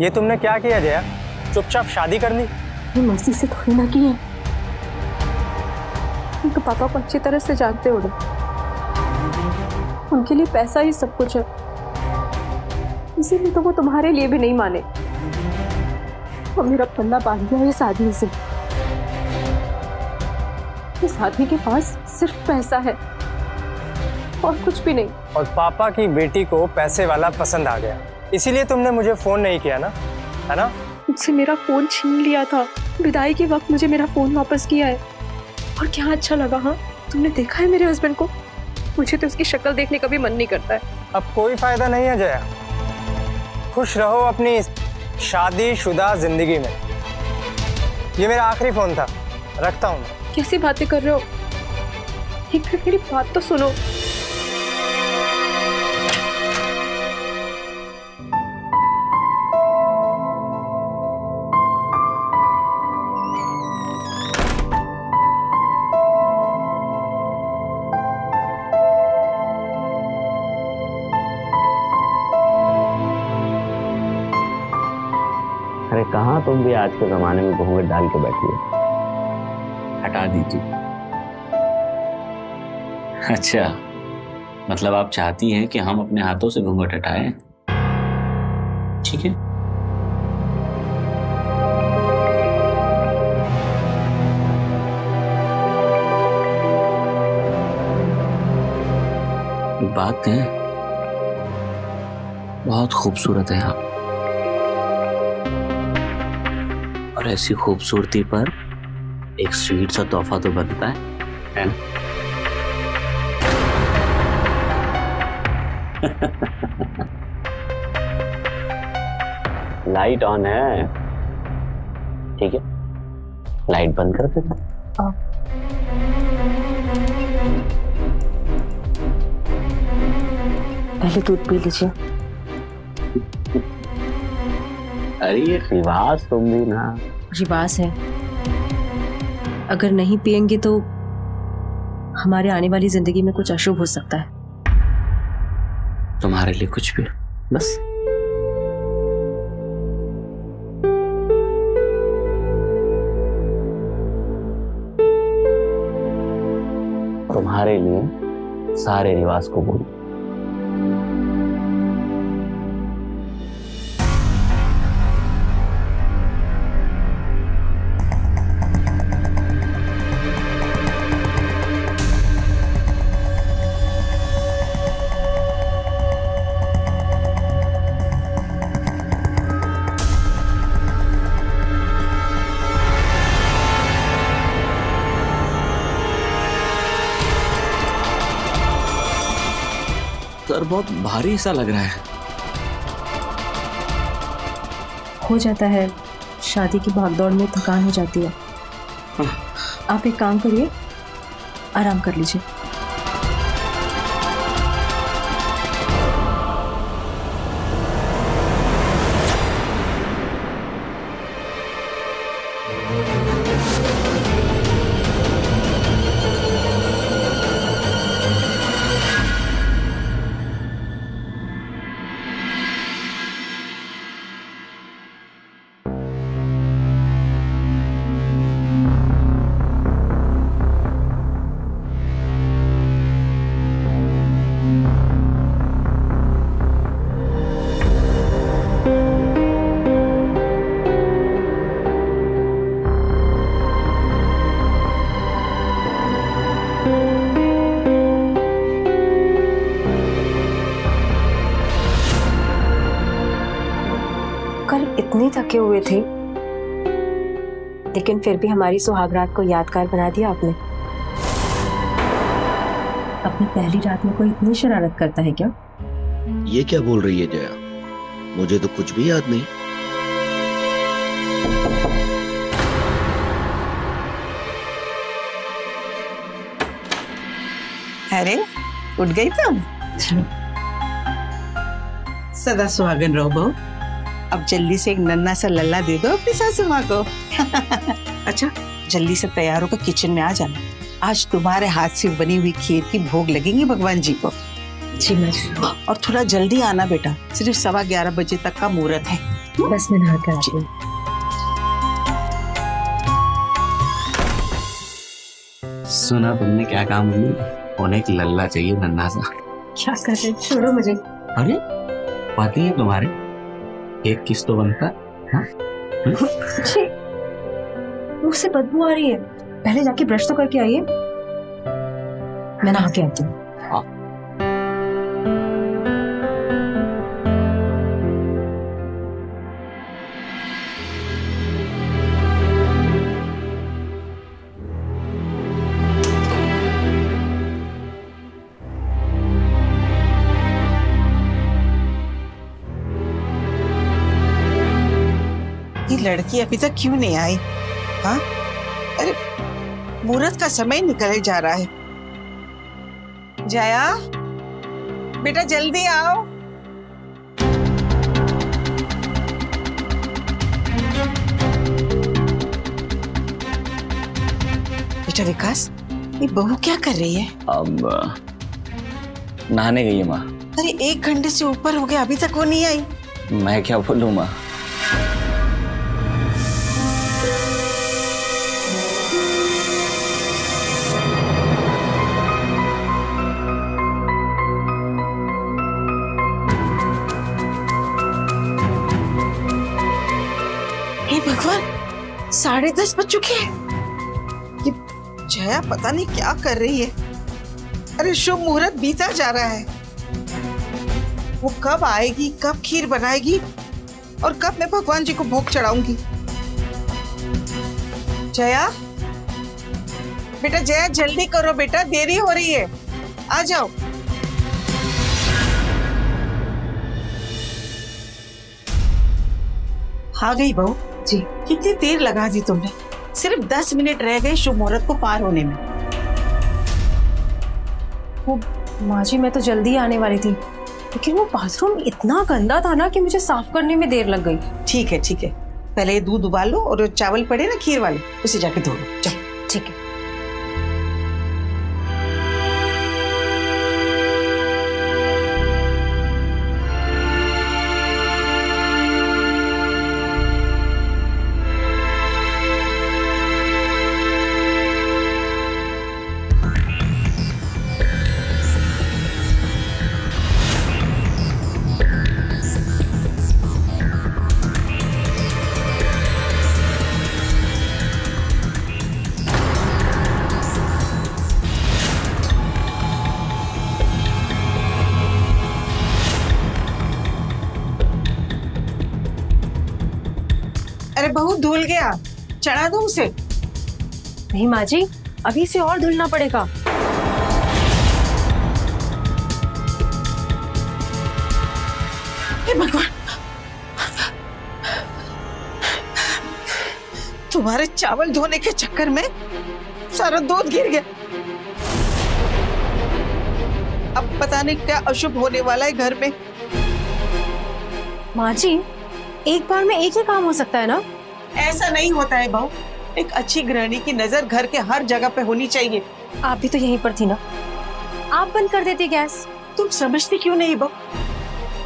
ये तुमने क्या किया जया? चुपचाप शादी कर ली? ये मर्ज़ी से थोड़ी ना की है। उनके पापा को अच्छी तरह से जानते हो। उनके लिए पैसा ही सब कुछ है। इसीलिए तो वो तुम्हारे लिए भी नहीं माने। और मेरा पल्ला बाँध दिया इस आदमी से। इस आदमी के पास सिर्फ़ पैसा है। और कुछ भी नहीं। और पापा की बेटी को पैसे वाला पसंद आ गया। इसीलिए तुमने मुझे फ़ोन नहीं किया ना है ना? मुझसे मेरा फ़ोन छीन लिया था। विदाई के वक्त मुझे मेरा फ़ोन वापस किया है। और क्या अच्छा लगा हाँ? तुमने देखा है मेरे हस्बैंड को? मुझे तो उसकी शक्ल देखने का भी मन नहीं करता है। अब कोई फ़ायदा नहीं है जया। खुश रहो अपनी इस शादीशुदा ज़िंदगी में। ये मेरा आखिरी फ़ोन था। रखता हूँ कैसी बातें कर रहे हो? एक मिनट मेरी बात तो सुनो। आज के जमाने में घूंघट डाल के बैठी हो। हटा दीजिए अच्छा मतलब आप चाहती हैं कि हम अपने हाथों से घूंघट हटाएँ? ठीक है। बात है बहुत खूबसूरत है आप। और ऐसी खूबसूरती पर एक स्वीट सा तोहफा तो बनता है है लाइट ऑन है। ठीक है। लाइट बंद कर देता पहले दूध पी लीजिए। अरे ये रिवाज तुम भी ना। रिवाज है। अगर नहीं पियेंगे तो हमारे आने वाली ज़िंदगी में कुछ अशुभ हो सकता है। तुम्हारे लिए कुछ भी बस। तुम्हारे लिए सारे रिवाज को बोल। बहुत भारी सा लग रहा है। हो जाता है। शादी की भागदौड़ में थकान हो जाती है। आप एक काम करिए आराम कर लीजिए। इतने थके हुए थे। लेकिन फिर भी हमारी सुहागरात को यादगार बना दिया आपने। अपनी पहली रात में कोई इतनी शरारत करता है क्या? ये क्या बोल रही है जया? मुझे तो कुछ भी याद नहीं। अरे उठ गई तुम? सदा सुहागन रहो बहू। अब जल्दी से एक नन्ना सा लल्ला दे दो अपनी सासू माँ को। अच्छा। जल्दी से तैयार होकर किचन में आ जाना। आज तुम्हारे हाथ से बनी हुई खीर की भोग लगेंगी भगवान जी को। जी मैं और थोड़ा जल्दी आना बेटा सिर्फ़ सवा ग्यारह बजे तक का मुहूर्त है। बस मैं नहा कर आती हूँ। सुना तुमने क्या काम हुई उन्हें एक लल्ला चाहिए नन्हा सा। क्या कर रहे छोड़ो मुझे। अरे पति है तुम्हारे। एक किस तो बनता मुझसे छी, मुँह से बदबू आ रही है। पहले जाके ब्रश तो करके आइए। मैं नहा के आती हूँ। लड़की अभी तक क्यों नहीं आई? हाँ? अरे मुहूर्त का समय निकल जा रहा है। जया? बेटा जल्दी आओ। बेटा विकास ये बहू क्या कर रही है? अब नहाने गई है माँ। अरे एक घंटे से ऊपर हो गया अभी तक वो नहीं आई। मैं क्या बोलूँ माँ? साढ़े दस बज चुके हैं। ये जया पता नहीं क्या कर रही है। अरे शुभ मुहूर्त, बीता जा रहा है। वो कब आएगी, कब खीर बनाएगी और कब मैं भगवान जी को भोग चढ़ाऊँगी? जया? बेटा जया, जल्दी करो बेटा, देरी हो रही है। आ जाओ। आ गई बहू। जी। कितनी देर लगा दी तुमने? सिर्फ़ दस मिनट रह गए शुभ मुहूर्त को पार होने में। वो माँ जी मैं तो जल्दी आने वाली थी लेकिन वो बाथरूम इतना गंदा था ना कि मुझे साफ़ करने में देर लग गई। ठीक है ठीक है। पहले ये दूध उबालो और चावल पड़े ना खीर वाले उसे जाके धो लो। चलो। ठीक है। दो उसे नहीं माँ जी अभी से और धुलना पड़ेगा। भगवान। तुम्हारे चावल धोने के चक्कर में सारा दूध गिर गया। अब पता नहीं क्या अशुभ होने वाला है घर में। माँ जी एक बार में एक ही काम हो सकता है ना? ऐसा नहीं होता है बहू एक अच्छी गृहिणी की नज़र घर के हर जगह पे होनी चाहिए। आप भी तो यहीं पर थी ना? आप बंद कर देती गैस। तुम समझती क्यों नहीं बहू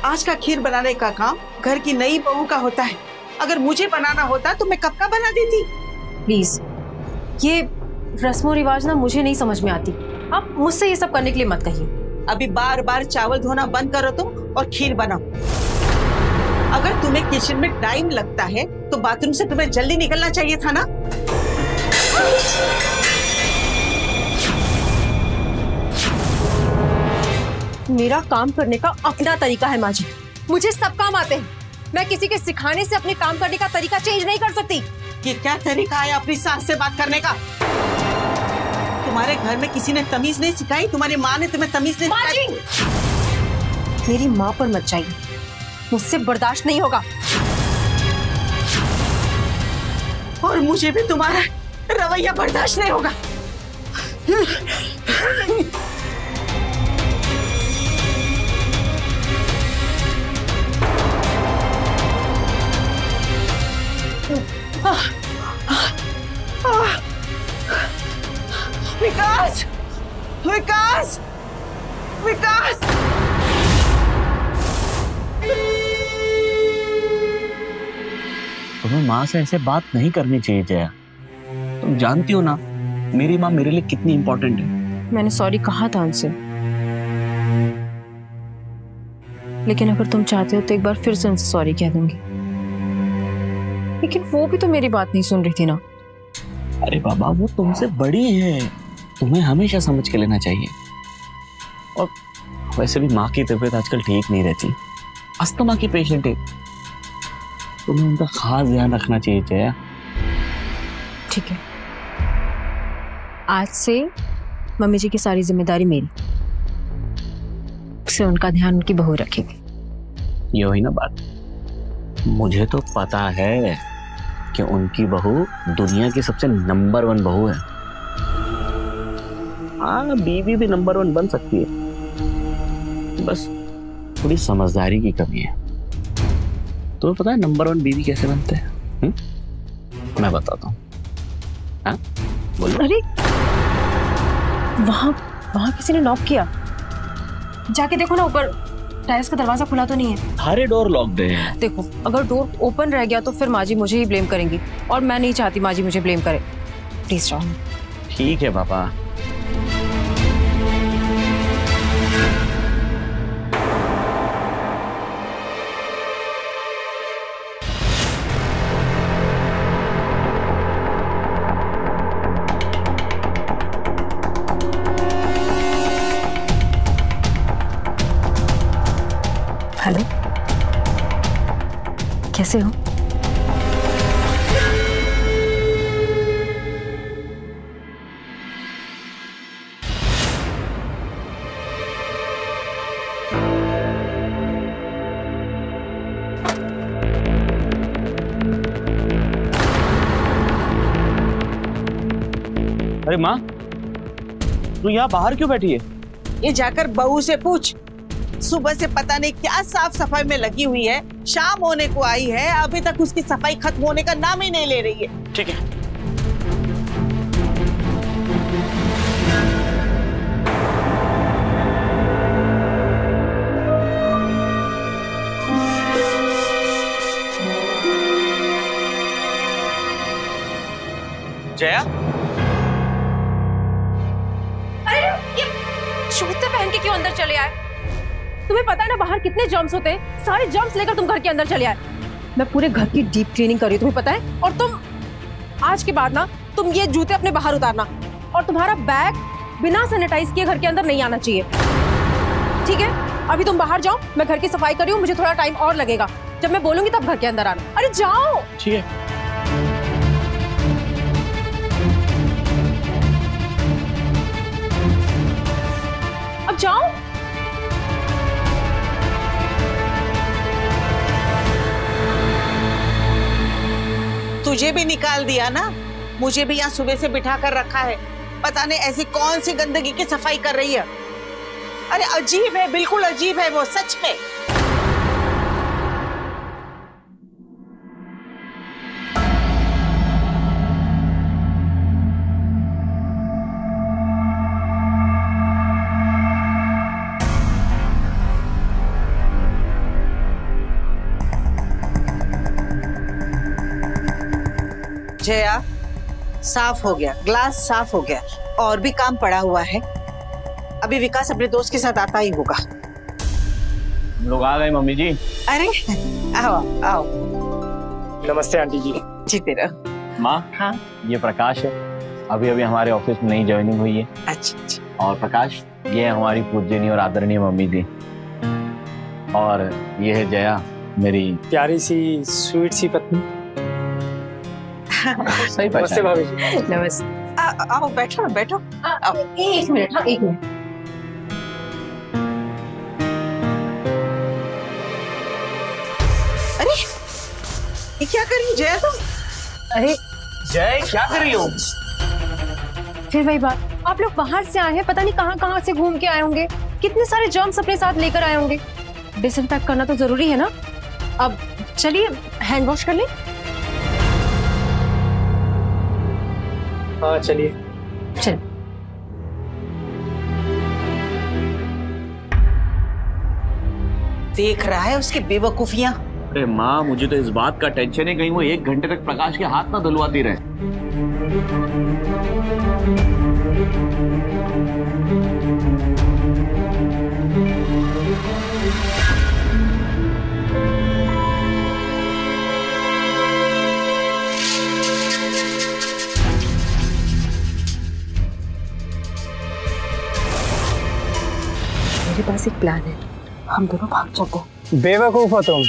आज का खीर बनाने का काम घर की नई बहू का होता है। अगर मुझे बनाना होता तो मैं कब का बना देती? प्लीज़। ये रस्मो रिवाज ना मुझे नहीं समझ में आती। आप मुझसे ये सब करने के लिए मत कहिए। अभी बार बार चावल धोना बंद करो तुम और खीर बनाओ। अगर तुम्हें किचन में टाइम लगता है तो बाथरूम से तुम्हें जल्दी निकलना चाहिए था ना? मेरा काम करने का अपना तरीका है माँ जी। मुझे सब काम आते हैं। मैं किसी के सिखाने से अपने काम करने का तरीका चेंज नहीं कर सकती। ये क्या तरीका है अपनी सास से बात करने का? तुम्हारे घर में किसी ने तमीज नहीं सिखाई? तुम्हारी माँ ने तुम्हें तमीज नहीं सिखाई? मेरी माँ पर मत जाइए। मुझसे बर्दाश्त नहीं होगा। और मुझे भी तुम्हारा रवैया बर्दाश्त नहीं होगा। विकास! विकास! विकास! तुम्हें माँ से ऐसे बात नहीं करनी चाहिए जया। तुम जानती हो ना मेरी माँ मेरे लिए कितनी इंपॉर्टेंट है। मैंने सॉरी कहा था उनसे। लेकिन अगर तुम चाहते हो तो एक बार फिर से उनसे सॉरी कह दूँगी। लेकिन वो भी तो मेरी बात नहीं सुन रही थी ना। अरे बाबा वो तुमसे बड़ी है। तुम्हें हमेशा समझ के लेना चाहिए। और वैसे भी माँ की तबीयत आजकल ठीक नहीं रहती। अस्थमा की पेशेंट है। तुम्हें उनका खास ध्यान रखना चाहिए जया ठीक है। आज से मम्मी जी की सारी ज़िम्मेदारी मेरी। से उनका ध्यान उनकी बहू रखेगी। ये हुई ना बात। मुझे तो पता है कि उनकी बहू दुनिया की सबसे नंबर वन बहू है। हाँ बीवी भी नंबर वन बन सकती है। बस थोड़ी समझदारी की कमी है। तुम्हें पता है नंबर वन बीवी कैसे बनते हैं? हुँ? मैं बताता हूँ। हाँ? बोलो। अरे वहाँ वहाँ किसी ने नॉक किया। जाके देखो ना ऊपर टायर्स का दरवाज़ा खुला तो नहीं है। सारे डोर लॉक्ड हैं देखो अगर डोर ओपन रह गया तो फिर माँ जी मुझे ही ब्लेम करेंगी। और मैं नहीं चाहती माँ जी मुझे ब्लेम करे। प्लीज़ जाओ ठीक है पापा। कैसे हो। अरे माँ तू यहाँ बाहर क्यों बैठी है? ये जाकर बहू से पूछ। सुबह से पता नहीं क्या साफ़ सफ़ाई में लगी हुई है। शाम होने को आई है अभी तक उसकी सफ़ाई खत्म होने का नाम ही नहीं ले रही है। ठीक है। जया? अरे ये जूते पहन के क्यों अंदर चले आए? तुम्हें पता है ना बाहर कितने जर्म्स होते हैं? सारे जर्म्स लेकर तुम घर के अंदर चले आए। मैं पूरे घर की डीप क्लीनिंग कर रही हूँ तुम्हें पता है? और तुम आज के बाद ना तुम ये जूते अपने बाहर उतारना। और तुम्हारा बैग बिना सैनिटाइज किए घर के अंदर नहीं आना चाहिए। ठीक है? अभी तुम बाहर जाओ मैं घर की सफ़ाई कर रही हूँ मुझे थोड़ा टाइम और लगेगा। जब मैं बोलूँगी तब घर के अंदर आना। अरे जाओ! ठीक है। अब जाओ। तुझे भी निकाल दिया ना। मुझे भी यहाँ सुबह से बिठा कर रखा है। पता नहीं ऐसी कौन सी गंदगी की सफ़ाई कर रही है। अरे अजीब है, बिल्कुल अजीब है वो, सच में। जया साफ़ हो गया ग्लास साफ़ हो गया और भी काम पड़ा हुआ है। अभी विकास अपने दोस्त के साथ आता ही होगा। हम लोग आ गए मम्मी जी। अरे आओ आओ। नमस्ते आंटी जी। जीते रहो माँ? हाँ। ये प्रकाश है। अभी अभी हमारे ऑफ़िस में नई ज्वाइनिंग हुई है। अच्छा अच्छा। और प्रकाश ये है हमारी पूजनीय और आदरणीय मम्मी जी। और ये है जया मेरी प्यारी सी स्वीट सी पत्नी। सही नमस्ते भाभी जी। नमस्ते। आ, आओ बैठो बैठो। एक मिनट हाँ एक मिनट। अरे ये क्या कर रही हो जया तुम? अरे जय क्या कर रही हो? फिर वही बात। आप लोग बाहर से आए हैं पता नहीं कहाँ कहाँ से घूम के आए होंगे। कितने सारे जर्म्स अपने साथ लेकर आए होंगे। डिसइंफेक्ट करना तो ज़रूरी है ना? अब चलिए हैंड वॉश कर लें। हाँ चलिए। चल। देख रहा है उसकी बेवकूफियाँ। अरे माँ मुझे तो इस बात का टेंशन है कहीं वो एक घंटे तक प्रकाश के हाथ ना धुलवाती रहे। मेरे पास एक प्लान है। हम दोनों भाग जाते हैं। बेवकूफ़ हो तुम।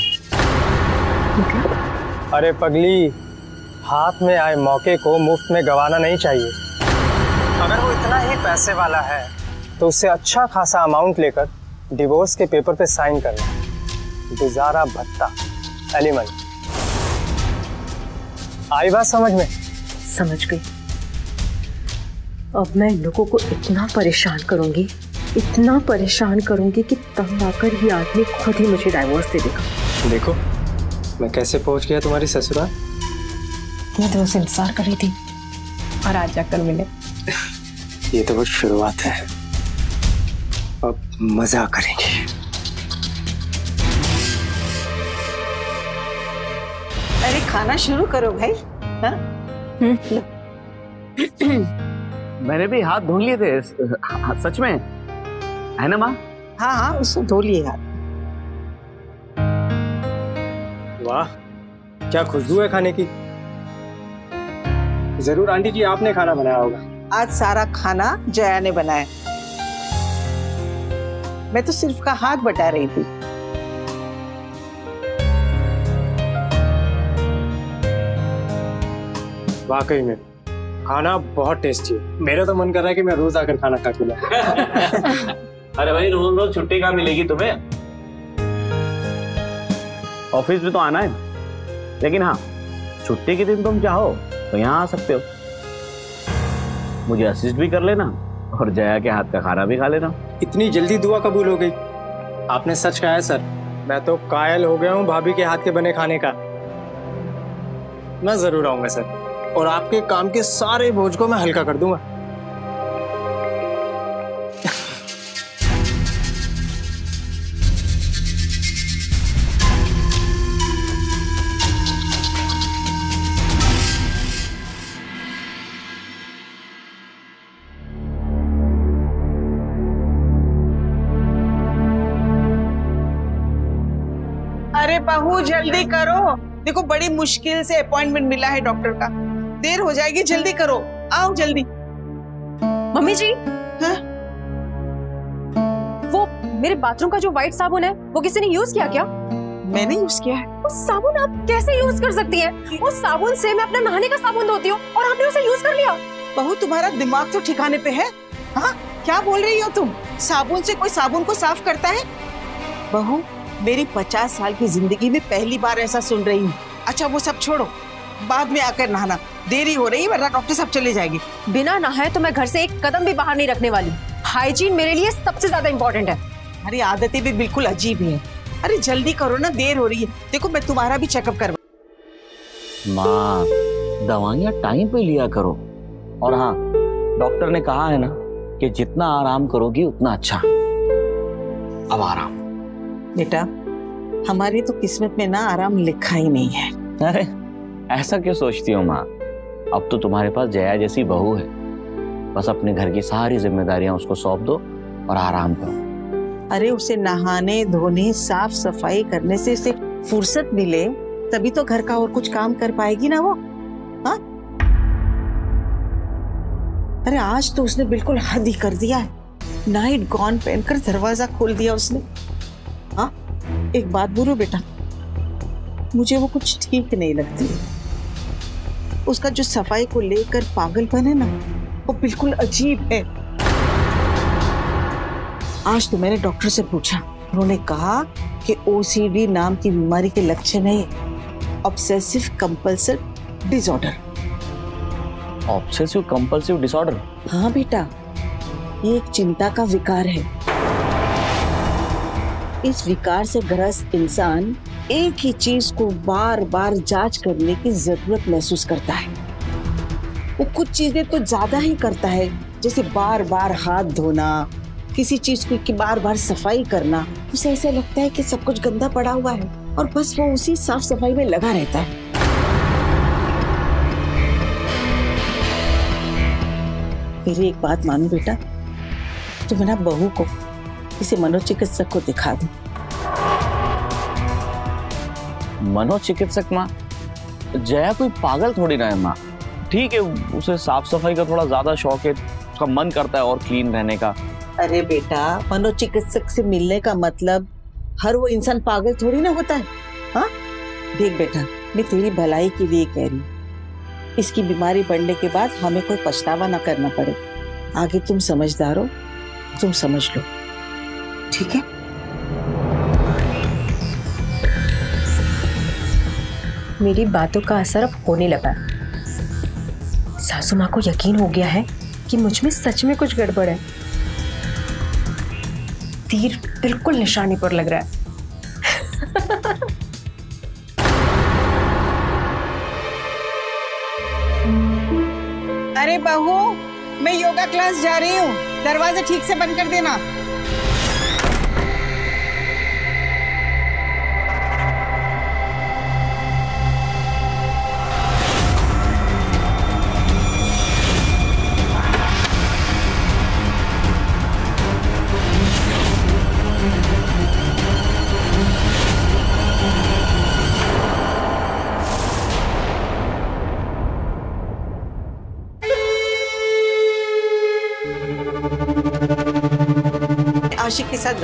अरे पगली हाथ में आए मौके को मुफ़्त में गवाना नहीं चाहिए। अगर वो इतना ही पैसे वाला है तो उससे अच्छा खासा अमाउंट लेकर डिवोर्स के पेपर पे साइन करना। गुजारा भत्ता एलिमेंट आई बात समझ में? समझ गई। अब मैं इन लोगों को इतना परेशान करूँगी इतना परेशान करूँगी कि तब आकर ये आदमी खुद ही मुझे डाइवोर्स दे देगा। देखो मैं कैसे पहुँच गया तुम्हारी ससुराल? मैं तो उसे इंतज़ार कर रही थी और आज जाकर मिले। ये तो बस शुरुआत है। अब मज़ा करेंगे। अरे खाना शुरू करो भाई हाँ? मैंने भी हाथ धो लिए थे हाँ, सच में। है ना माँ? हाँ हाँ उसको धो लिए हाथ वाह क्या खुशबू है खाने की। ज़रूर आंटी जी आपने खाना बनाया होगा। आज सारा खाना जया ने बनाया। मैं तो सिर्फ़ का हाथ बटा रही थी। वाकई में खाना बहुत टेस्टी है। मेरा तो मन कर रहा है कि मैं रोज आकर खाना खा के लाऊं। अरे भाई रोज रोज छुट्टी कहाँ मिलेगी तुम्हें? ऑफ़िस में तो आना है। लेकिन हाँ छुट्टी के दिन तुम चाहो तो यहाँ आ सकते हो। मुझे असिस्ट भी कर लेना और जया के हाथ का खाना भी खा लेना। इतनी जल्दी दुआ कबूल हो गई। आपने सच कहा है सर। मैं तो कायल हो गया हूँ भाभी के हाथ के बने खाने का। मैं ज़रूर आऊँगा सर। और आपके काम के सारे बोझ को मैं हल्का कर दूँगा। देखो बड़ी मुश्किल से अपॉइंटमेंट मिला है डॉक्टर का। देर हो जाएगी जल्दी करो। आओ जल्दी। मम्मी जी? हाँ? वो मेरे बाथरूम का जो व्हाइट साबुन है वो किसी ने यूज़ किया क्या? मैंने यूज़ किया है। वो साबुन आप कैसे यूज़ कर सकती हैं? उस साबुन से मैं अपना नहाने का साबुन धोती हूँ और आपने उसे यूज़ कर लिया। बहू तुम्हारा दिमाग तो ठिकाने पे है। हाँ क्या बोल रही हो तुम? साबुन से कोई साबुन को साफ़ करता है? बहू मेरी पचास साल की ज़िंदगी में पहली बार ऐसा सुन रही हूँ। अच्छा वो सब छोड़ो। बाद में आकर नहाना। देरी हो रही है वरना डॉक्टर साहब चले जाएँगे। बिना नहाए तो मैं घर से एक कदम भी बाहर नहीं रखने वाली। हाइजीन मेरे लिए सबसे ज़्यादा इम्पोर्टेंट है। हमारी आदतें भी बिल्कुल अजीब ही। हैं अरे जल्दी करो ना देर हो रही है। देखो मैं तुम्हारा भी चेकअप करवा माँ दवाइयाँ टाइम पे लिया करो। और हाँ डॉक्टर ने कहा है ना कि जितना आराम करोगी उतना अच्छा। अब आराम। बेटा हमारी तो किस्मत में ना आराम लिखा ही नहीं है। अरे ऐसा क्यों सोचती हो माँ? अब तो तुम्हारे पास जया जैसी बहू है। बस अपने घर की सारी जिम्मेदारियाँ उसको सौंप दो और आराम करो। अरे उसे नहाने धोने साफ़ सफ़ाई करने से उसे फुर्सत मिले तभी तो घर का और कुछ काम कर पाएगी ना वो। हाँ? अरे आज तो उसने बिल्कुल हद ही कर दिया है। नाइट गॉन पहनकर दरवाज़ा खोल दिया उसने। एक बात बोलो बेटा। मुझे वो कुछ ठीक नहीं लगती। उसका जो सफ़ाई को लेकर पागलपन है ना वो बिल्कुल अजीब है। आज तो मैंने डॉक्टर से पूछा। उन्होंने कहा कि ओसीडी नाम की बीमारी के लक्षण है obsessive compulsive disorder obsessive compulsive disorder हाँ बेटा ये एक चिंता का विकार है। इस विकार से ग्रस्त इंसान एक ही चीज़ को बार बार जाँच करने की ज़रूरत महसूस करता है। वो कुछ चीज़ें तो ज़्यादा ही करता है, जैसे बार बार हाथ धोना, किसी चीज़ की बार बार सफ़ाई करना। उसे ऐसा लगता है कि सब कुछ गंदा पड़ा हुआ है और बस वो उसी साफ़ सफ़ाई में लगा रहता है। मेरी एक बात मानो बेटा तुम ना बहू को किसी मनोचिकित्सक को दिखा दो। मनोचिकित्सक माँ? जया कोई पागल थोड़ी ना है माँ। ठीक है उसे साफ़ सफ़ाई का थोड़ा ज़्यादा शौक है उसका मन करता है और क्लीन रहने का। अरे बेटा मनोचिकित्सक से मिलने का मतलब हर वो इंसान पागल थोड़ी ना होता है हाँ? देख बेटा मैं तेरी भलाई के लिए कह रही हूँ। इसकी बीमारी बढ़ने के बाद हमें कोई पछतावा ना करना पड़े। आगे तुम समझदार हो तुम समझ लो। ठीक है? मेरी बातों का असर अब होने लगा। सासू माँ को यकीन हो गया है कि मुझमें सच में कुछ गड़बड़ है। तीर बिल्कुल निशाने पर लग रहा है। अरे बहू, मैं योगा क्लास जा रही हूँ। दरवाज़ा ठीक से बंद कर देना।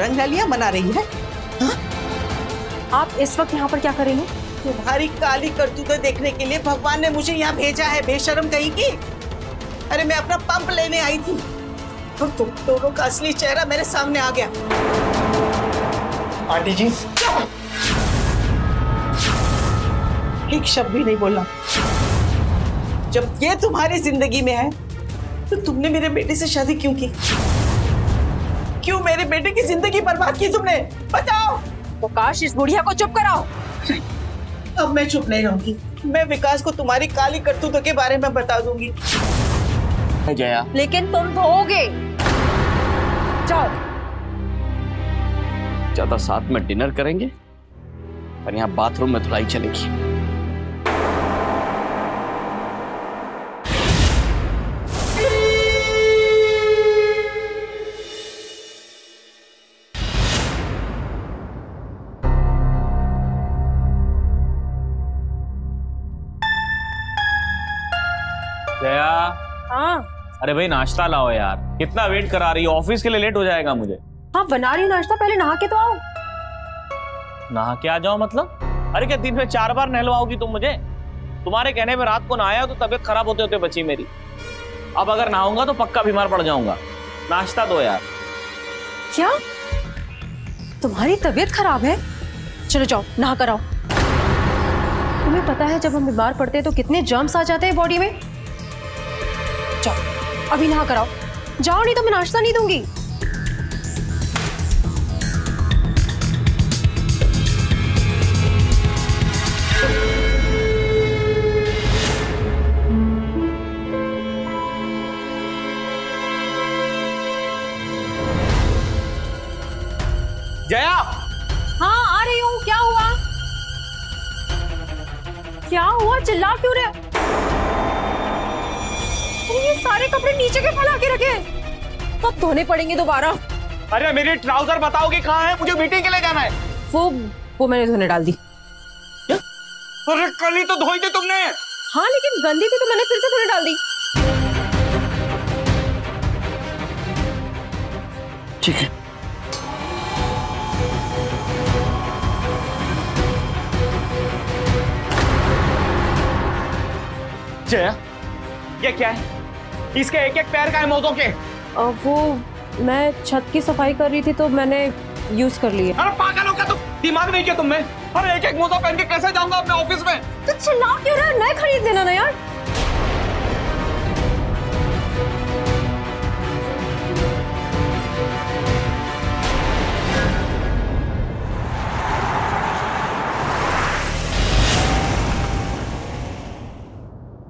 रंग डालियाँ मना रही है। आप इस वक्त यहाँ पर क्या कर रही हैं? तुम्हारी काली करतूतें देखने के लिए भगवान ने मुझे यहाँ भेजा है बेशरम कहीं की। अरे मैं अपना पंप लेने आई थी। और तुम दोनों का असली चेहरा मेरे सामने आ गया। आंटी जी। एक शब्द भी नहीं बोलना। जब ये तुम्हारी ज़िंदगी में है तो तुमने मेरे बेटे से शादी क्यों की? क्यों मेरे बेटे की ज़िंदगी बर्बाद की तुमने? बताओ। प्रकाश इस बुढ़िया को चुप कराओ। अब मैं चुप नहीं रहूँगी। मैं विकास को तुम्हारी काली करतूतों के बारे में बता दूँगी। जया। लेकिन तुम धोगे जाओ। ज़्यादा साथ में डिनर करेंगे पर यहाँ बाथरूम में धुलाई चलेगी। अरे भाई नाश्ता लाओ यार। कितना वेट करा रही हो? ऑफ़िस के लिए लेट हो जाएगा मुझे। हाँ बना रही हूँ नाश्ता पहले नहा के तो आओ। नहा के आ जाओ मतलब? अरे क्या दिन में चार बार नहलवाओगी तुम मुझे? तुम्हारे कहने पे रात को नहाया तो तबीयत खराब होते होते बची मेरी। अब अगर नहाऊँगा तो पक्का बीमार पड़ जाऊँगा। नाश्ता दो यार। क्या? तुम्हारी तबीयत खराब है? चलो जाओ नहा कर आओ। तुम्हें पता है जब हम बीमार पड़ते हैं तो कितने जर्म्स आ जाते हैं बॉडी में? अभी नहा कर आओ जाओ नहीं तो मैं नाश्ता नहीं दूँगी। जया! हाँ आ रही हूँ। क्या हुआ? क्या हुआ? चिल्ला क्यों रहे सारे कपड़े नीचे के फैला के रखे कब धोने पड़ेंगे दोबारा। अरे मेरी ट्राउज़र बताओगे कहाँ है? मुझे मीटिंग के लिए जाना है। वो वो मैंने धोने डाल दी। अरे कल ही तो धोई थी तुमने। हाँ लेकिन गंदी थी तो मैंने फिर से धोने डाल दी। ठीक है। जया ये क्या है? इसके एक एक पैर का है मोजों के। अ, वो मैं छत की सफ़ाई कर रही थी तो मैंने यूज़ कर लिए अरे पागल हो क्या तुम? दिमाग नहीं किया तुम में अरे एक एक मोजा पहन के कैसे जाऊँगा अपने ऑफ़िस में? तो चिल्ला क्यों रहा है? नए खरीद लेना ना यार।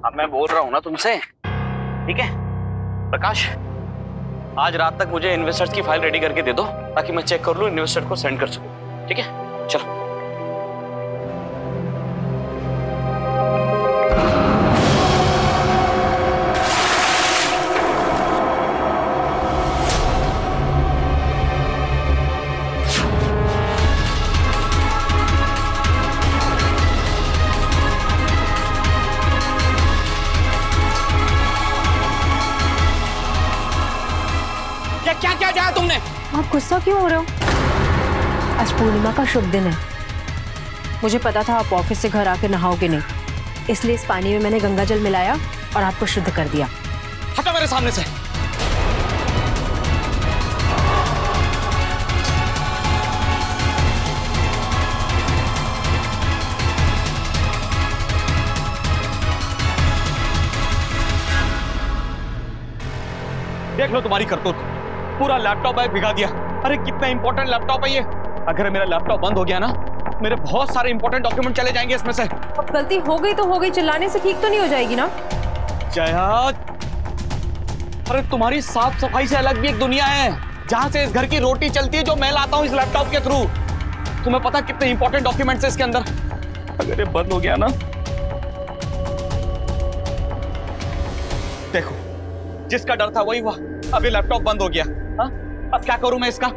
अब मैं बोल रहा हूँ ना तुमसे। ठीक है? प्रकाश, आज रात तक मुझे इन्वेस्टर्स की फ़ाइल रेडी करके दे दो, ताकि मैं चेक कर लूँ इन्वेस्टर को सेंड कर सकूँ। ठीक है? चलो। क्या क्या जाया तुमने? आप गुस्सा क्यों हो रहे हो? आज पूर्णिमा का शुभ दिन है। मुझे पता था आप ऑफ़िस से घर आके नहाओगे नहीं। इसलिए इस पानी में मैंने गंगा जल मिलाया और आपको शुद्ध कर दिया। हटो मेरे सामने से। देख लो तुम्हारी करतूत। पूरा लैपटॉप बैग भिगा दिया। अरे कितना इंपॉर्टेंट लैपटॉप है ये। अगर मेरा लैपटॉप बंद हो गया ना मेरे बहुत सारे इंपॉर्टेंट डॉक्यूमेंट चले जाएँगे इसमें से। अब गलती हो गई तो हो गई चिल्लाने से ठीक तो नहीं हो जाएगी ना? जया अरे तुम्हारी साफ़ सफ़ाई से अलग भी एक दुनिया है जहाँ से इस घर की रोटी चलती है जो मैं लाता हूँ इस लैपटॉप के थ्रू तुम्हें पता कितने इंपॉर्टेंट डॉक्यूमेंट्स है इसके अंदर? अगर ये बंद हो गया ना। देखो जिसका डर था वही हुआ। अब ये लैपटॉप बंद हो गया। हाँ? अब क्या करूँ मैं इसका?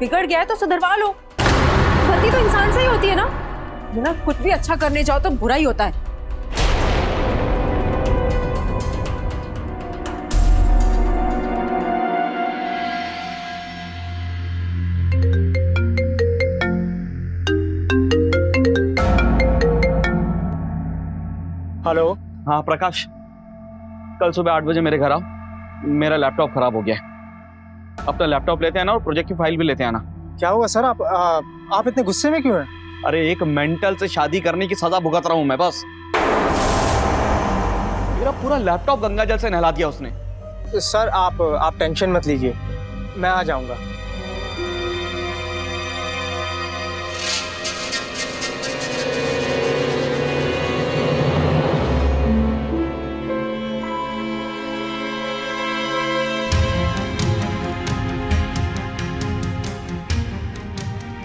बिगड़ गया है तो सुधरवा लो। गलती तो इंसान से ही होती है ना? बिना कुछ भी अच्छा करने जाओ तो बुरा ही होता है। हेलो हाँ प्रकाश। कल सुबह आठ बजे मेरे घर आओ। मेरा लैपटॉप खराब हो गया है। अपना लैपटॉप लेते आना और प्रोजेक्ट की फ़ाइल भी लेते आना क्या हुआ सर आप आ, आप इतने गुस्से में क्यों हैं? अरे एक मेंटल से शादी करने की सजा भुगत रहा हूँ मैं बस। मेरा पूरा लैपटॉप गंगा जल से नहला दिया उसने। सर आप आप टेंशन मत लीजिए। मैं आ जाऊँगा।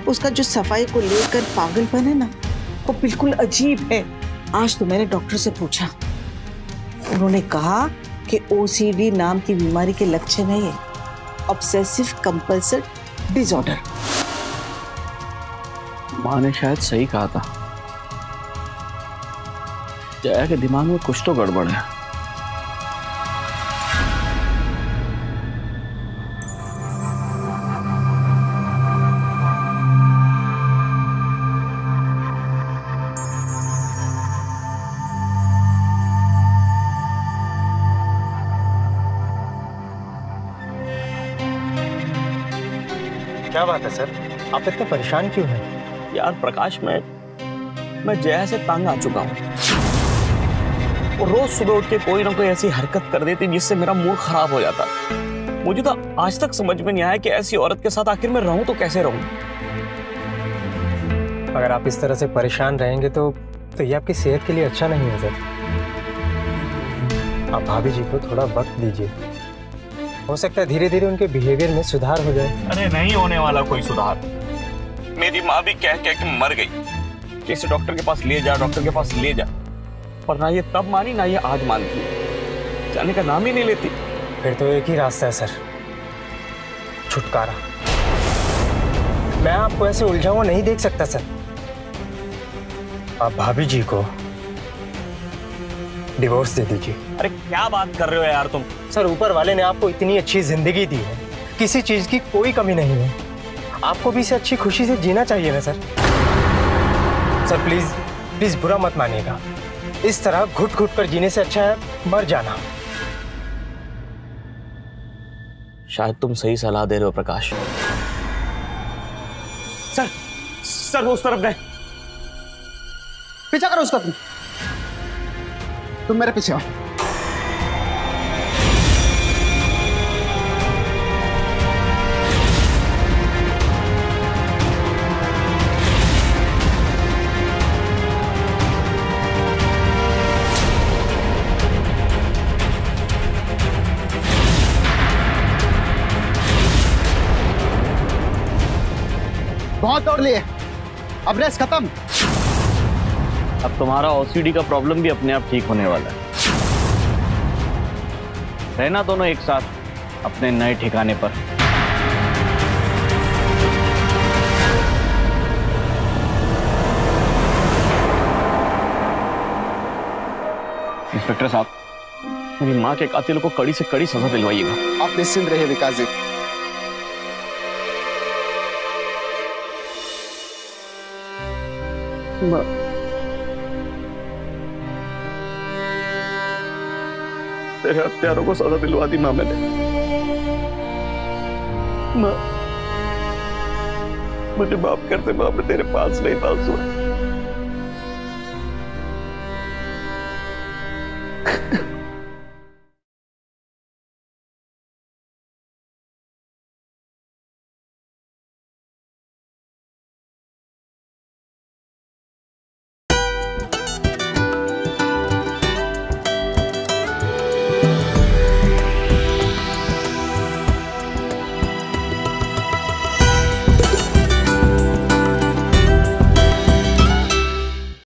उसका जो सफ़ाई को लेकर पागलपन है ना, वो बिल्कुल अजीब है। आज तो मैंने डॉक्टर से पूछा। उन्होंने कहा कि ओसीडी नाम की बीमारी के लक्षण है ये। ऑब्सेसिव कंपल्सिव डिसऑर्डर माँ ने शायद सही कहा था। जया के दिमाग में कुछ तो गड़बड़ है। आप इतने परेशान क्यों हैं? यार प्रकाश मैं मैं जया से तंग आ चुका हूँ। वो रोज सुबह उठ के कोई ना कोई ऐसी हरकत कर देती जिससे मेरा मूड खराब हो जाता। मुझे तो आज तक समझ में नहीं आया कि ऐसी औरत के साथ आखिर मैं रहूँ तो कैसे रहूँ। अगर आप इस तरह से परेशान रहेंगे तो तो ये आपकी सेहत के लिए अच्छा नहीं है सर। आप भाभी जी को थोड़ा वक्त दीजिए। हो सकता है धीरे धीरे उनके बिहेवियर में सुधार हो जाए। अरे नहीं होने वाला कोई सुधार। मेरी माँ भी कह कह के मर गई कि इसे डॉक्टर के पास ले जा डॉक्टर के पास ले जा। पर ना ये तब मानी ना ये आज मानती। है जाने का नाम ही नहीं लेती। फिर तो एक ही रास्ता है सर। छुटकारा। मैं आपको ऐसे उलझा हुआ नहीं देख सकता सर। आप भाभी जी को डिवोर्स दे दीजिए। अरे क्या बात कर रहे हो यार तुम? सर ऊपर वाले ने आपको इतनी अच्छी ज़िंदगी दी है। किसी चीज़ की कोई कमी नहीं है। आपको भी इसे अच्छी खुशी से जीना चाहिए ना सर? सर प्लीज़ प्लीज़ बुरा मत मानिएगा। इस तरह घुट घुट कर जीने से अच्छा है मर जाना। शायद तुम सही सलाह दे रहे हो प्रकाश। सर सर वो उस तरफ़ गए। पीछा करो उसका तुम। तुम मेरे पीछे आओ। बहुत दौड़ लिए अब रेस खत्म। अब तुम्हारा ओसीडी का प्रॉब्लम भी अपने आप ठीक होने वाला है। रहना दोनों एक साथ अपने नए ठिकाने पर। इंस्पेक्टर साहब मेरी माँ के कातिल को कड़ी से कड़ी सजा दिलवाइएगा। आप निश्चिंत रहिए विकास जी। तेरे हत्यारों को सजा दिलवा दी माँ मैंने। माँ, मुझे माफ़ करते माँ, मैं तेरे पास नहीं पास हुआ